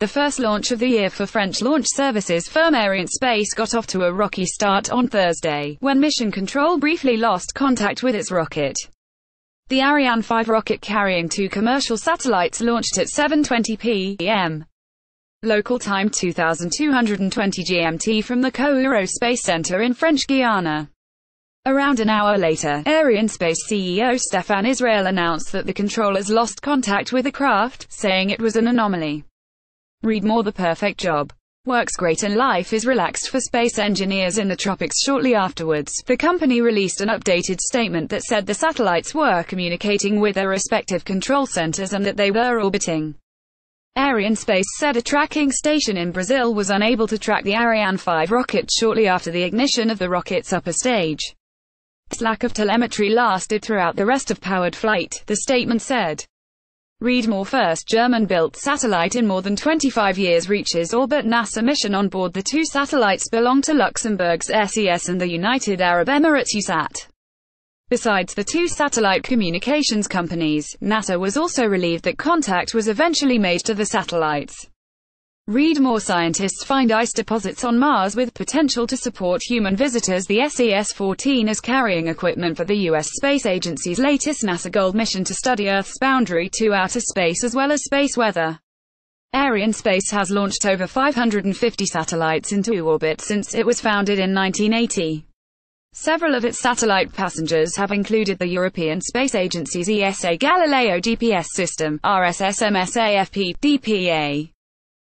The first launch of the year for French launch services firm Arianespace got off to a rocky start on Thursday, when Mission Control briefly lost contact with its rocket. The Ariane 5 rocket carrying two commercial satellites launched at 7.20 p.m. local time 2220 GMT from the Kourou Space Center in French Guiana. Around an hour later, Arianespace CEO Stéphane Israël announced that the controllers lost contact with the craft, saying it was an anomaly. Read more The perfect job works great and life is relaxed for space engineers in the tropics shortly afterwards. The company released an updated statement that said the satellites were communicating with their respective control centers and that they were orbiting. Arianespace said a tracking station in Brazil was unable to track the Ariane 5 rocket shortly after the ignition of the rocket's upper stage. This lack of telemetry lasted throughout the rest of powered flight, the statement said. Read more first German-built satellite in more than 25 years reaches orbit NASA mission on board the two satellites belong to Luxembourg's SES and the United Arab Emirates Yahsat. Besides the two satellite communications companies, NASA was also relieved that contact was eventually made to the satellites. Read more scientists find ice deposits on Mars with potential to support human visitors. The SES-14 is carrying equipment for the U.S. Space Agency's latest NASA Gold mission to study Earth's boundary to outer space as well as space weather. Arianespace has launched over 550 satellites into orbit since it was founded in 1980. Several of its satellite passengers have included the European Space Agency's ESA Galileo GPS system, RSS DPA,